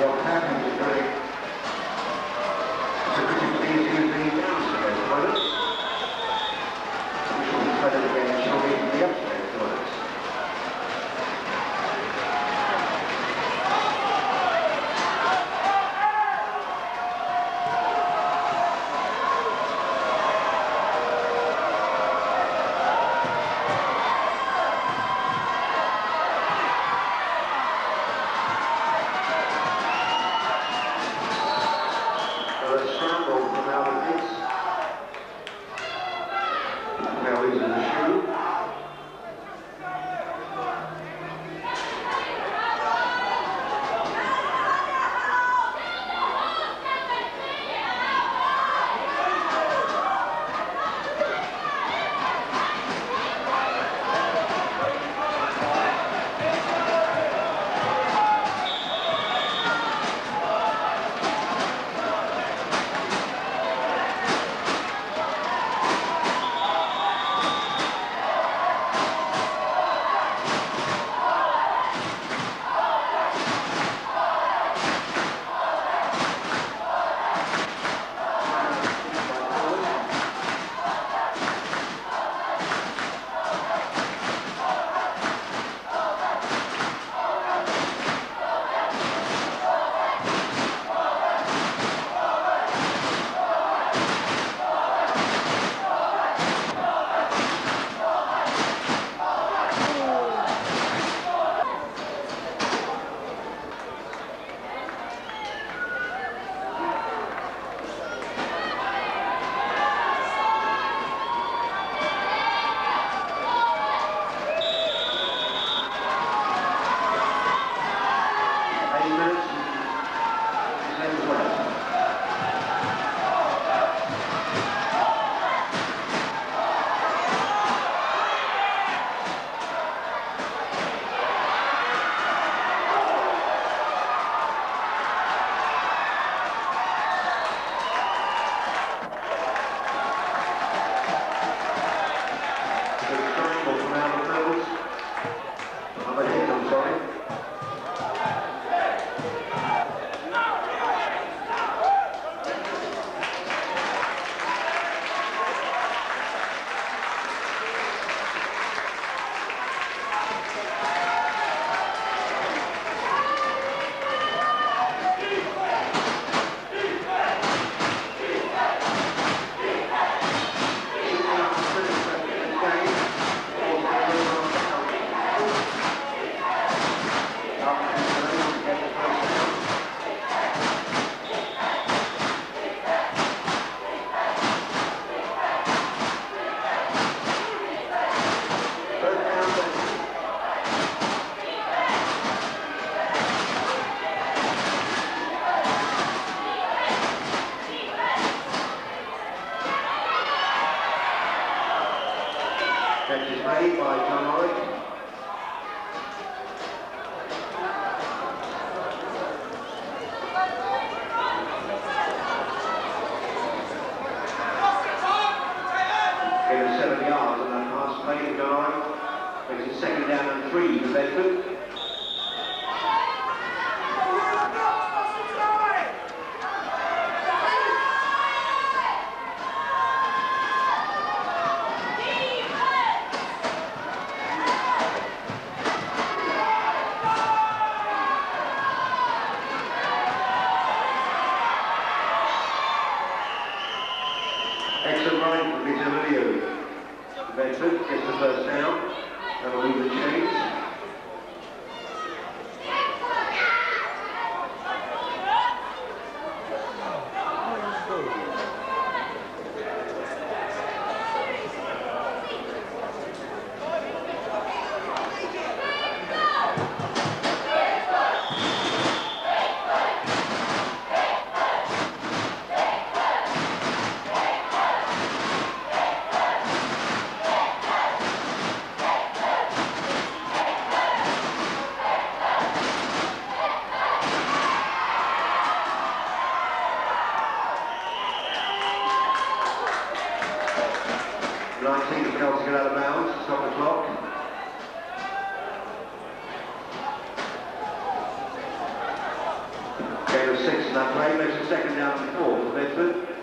Extra Bedford gets the first down. That'll be the chains. six in that play, makes it second down and four for Bedford.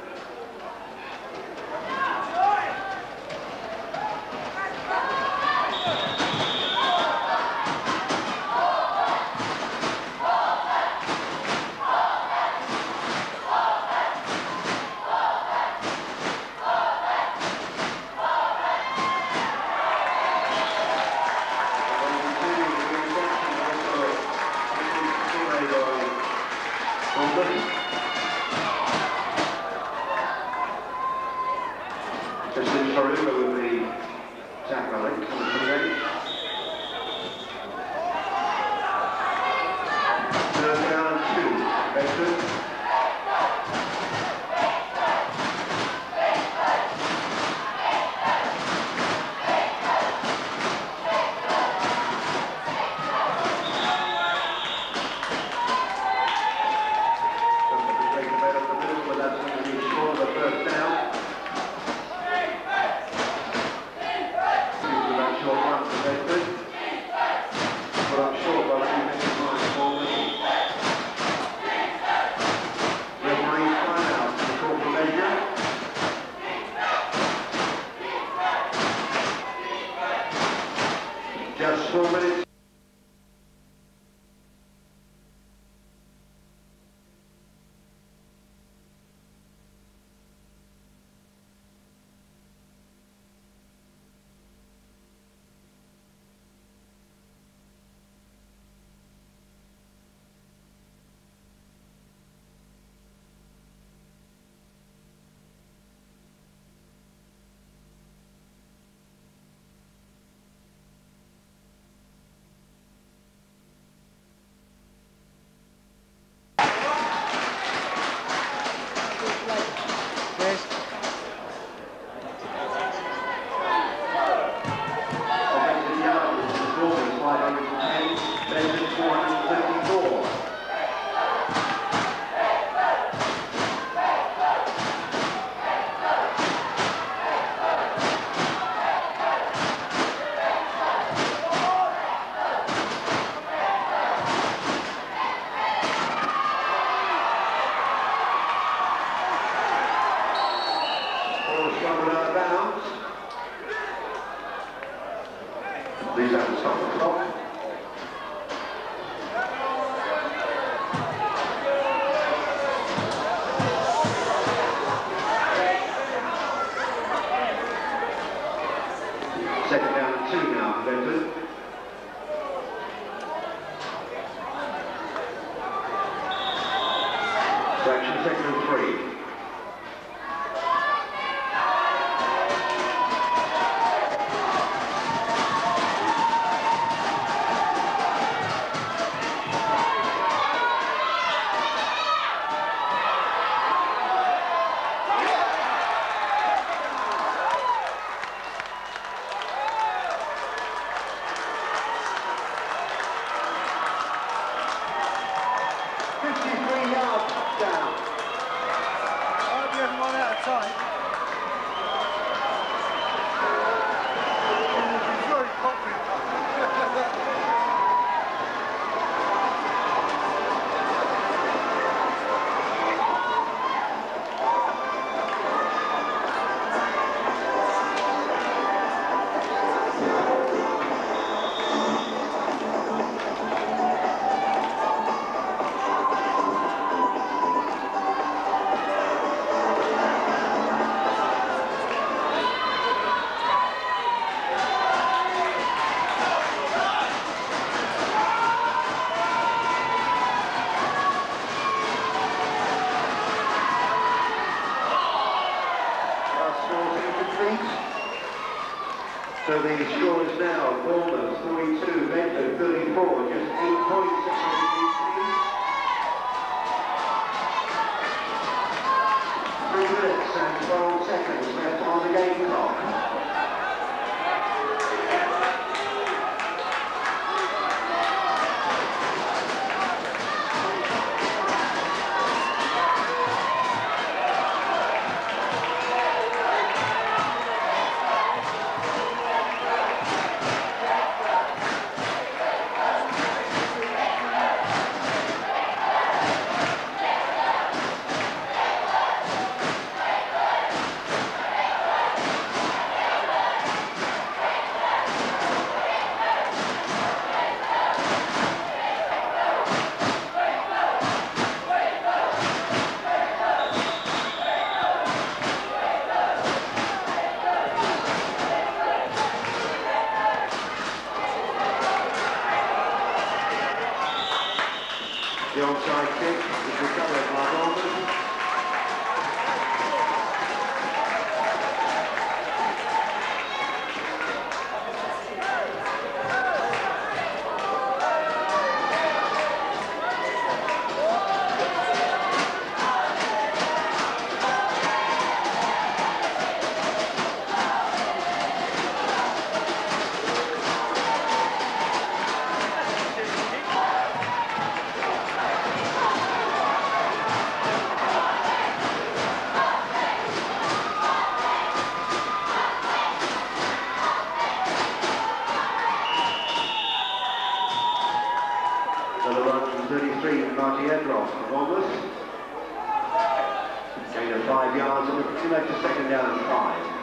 minutes and 12 seconds left on the game clock. The onside kick is recovered by Baldwin. five yards and we can make second down and five.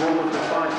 Forward to five.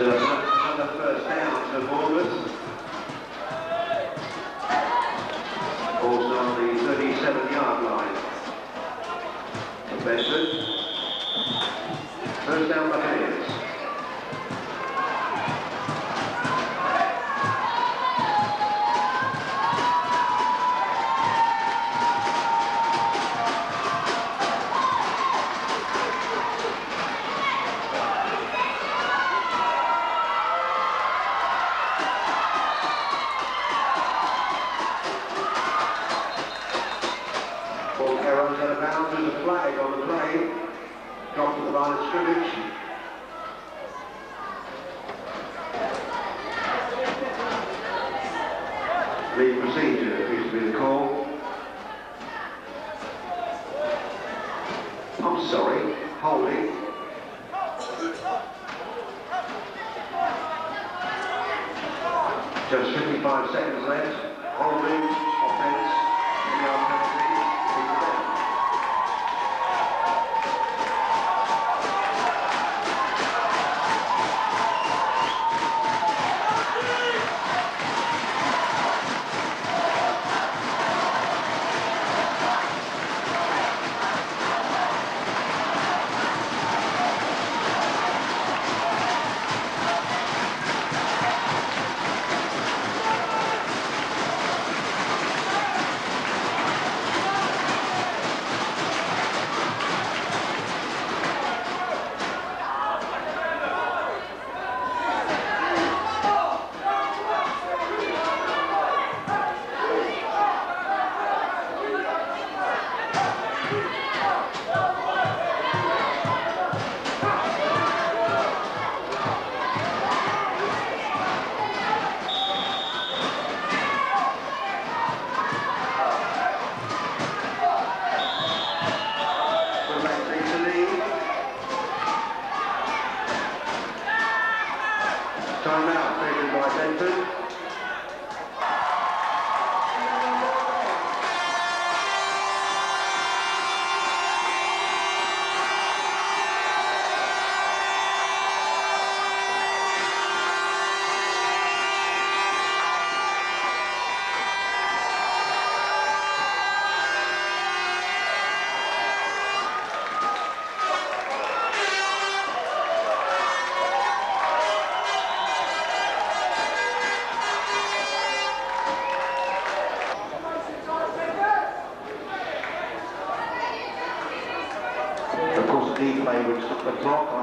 Uh, first August. Also on the 37 yard line. First down by Procedure appears to be the call. I'm sorry, hold it. Just 55 seconds left. Holding. rapporto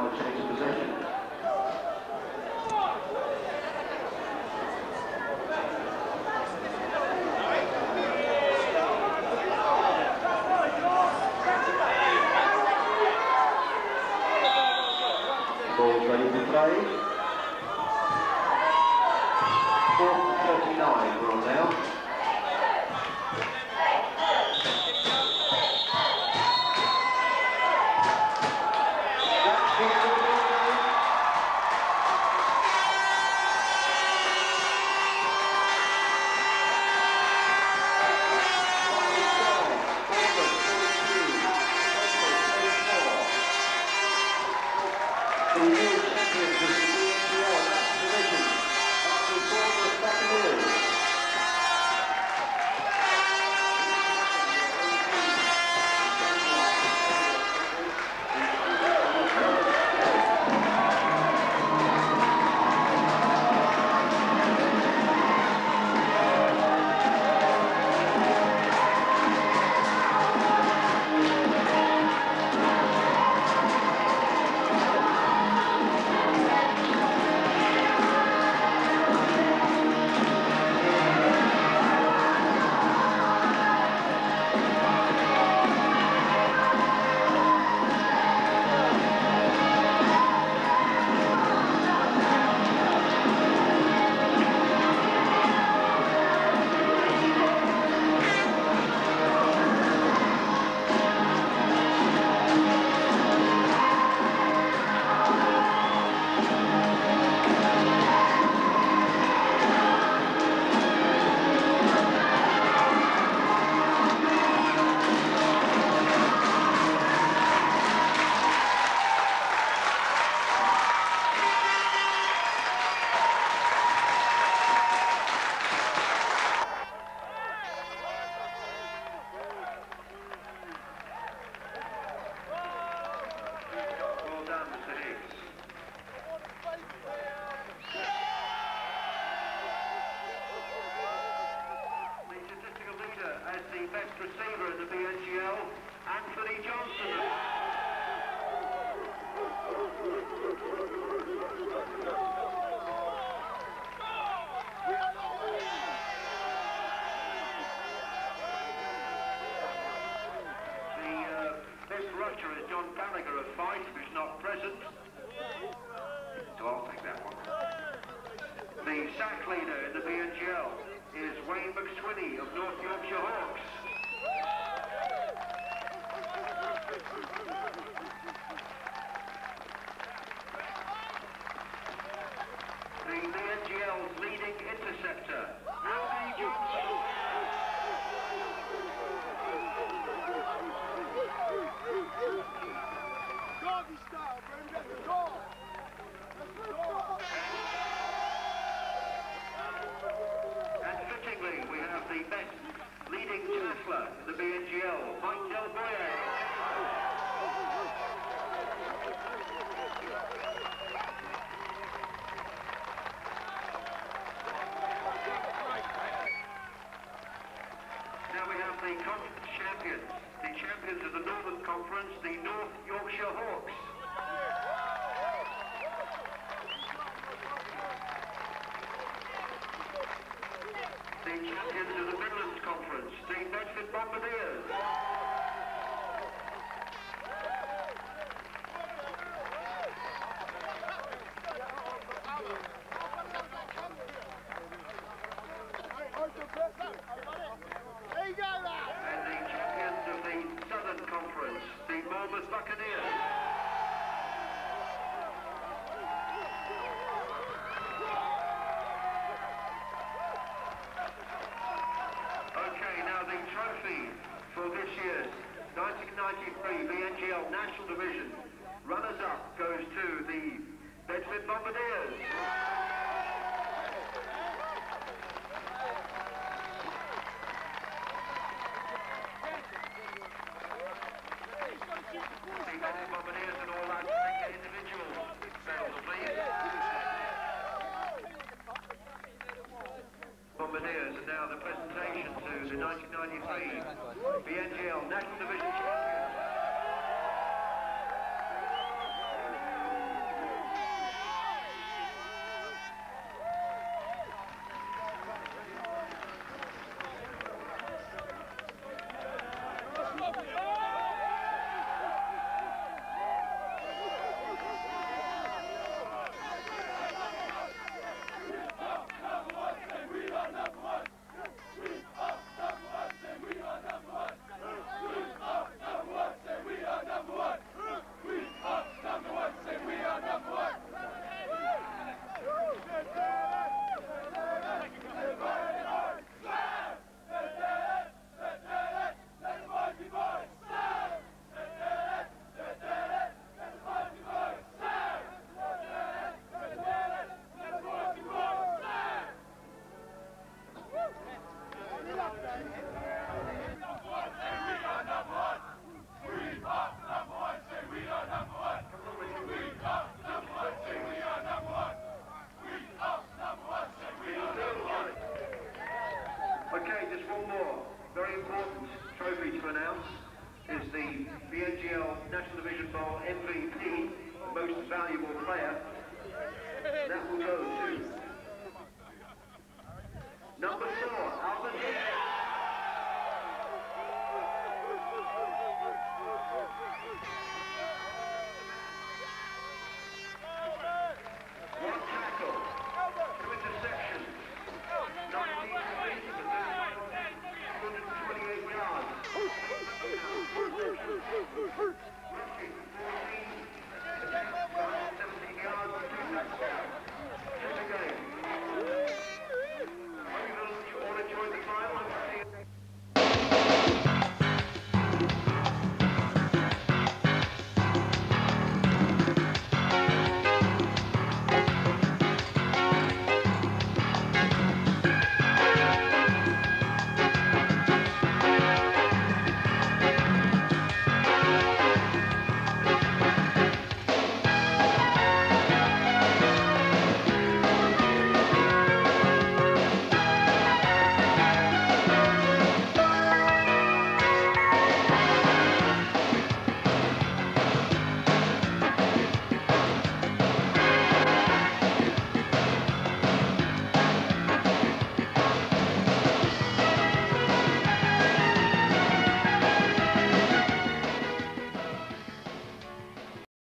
of North Yorkshire Hall. 93, BNGL National Division. Runners-up goes to the Bedford Bombardiers.